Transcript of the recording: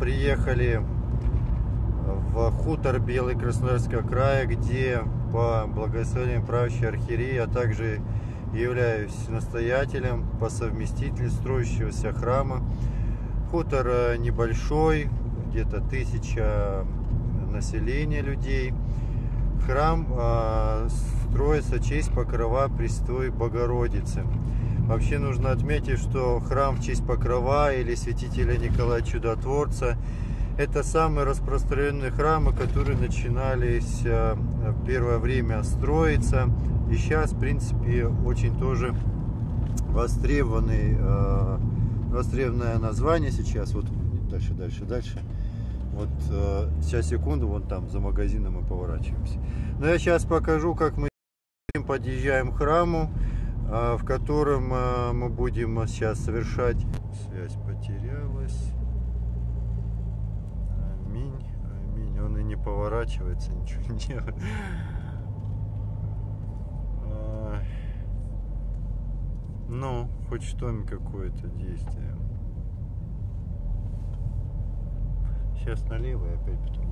приехали в хутор Белый Краснодарского края, где по благословению правящей архиереи, а также являюсь настоятелем по совместительству строящегося храма. Хутор э, небольшой, где-то тысяча населения людей. Храм э, строится в честь покрова Престой Богородицы. Вообще нужно отметить, что храм в честь покрова или святителя Николая Чудотворца это самые распространенные храмы, которые начинались э, в первое время строиться. И сейчас, в принципе, очень тоже востребованный, э, востребованное название сейчас. Вот дальше, дальше, дальше. Вот э, сейчас секунду, вон там за магазином мы поворачиваемся. Но я сейчас покажу, как мы подъезжаем к храму, в котором мы будем сейчас совершать. Связь потерялась. он и не поворачивается, ничего не делает. Ну, хоть что-нибудь какое-то действие. Сейчас налево и опять потом.